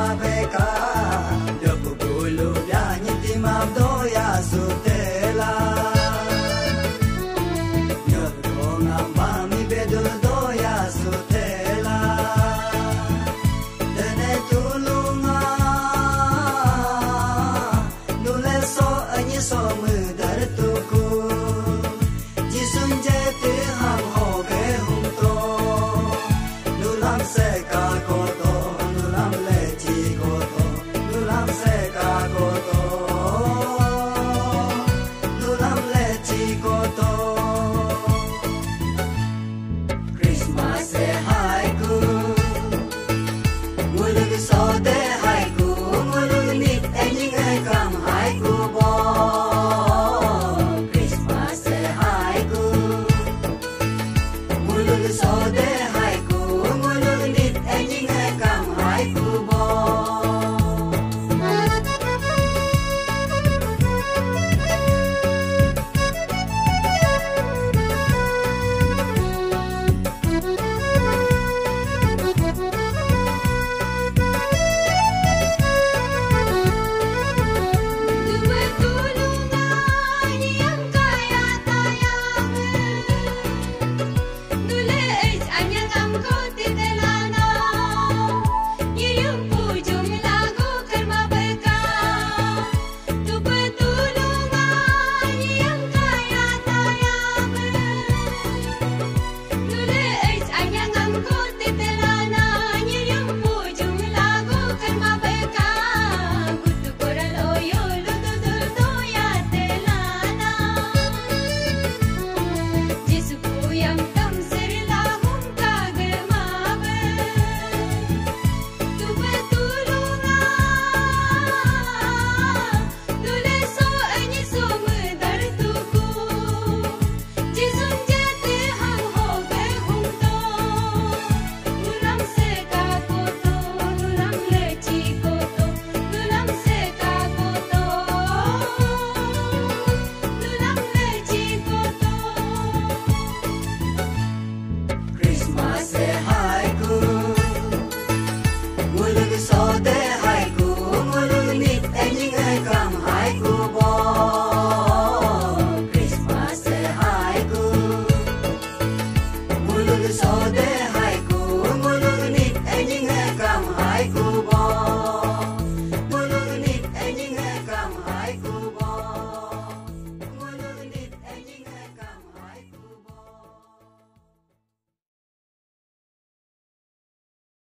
mabeka bulu vya nyitimavdo doya sutela. Nyotonga mami beduldo doya sutela. Dene tulunga nule so anyi so mudartu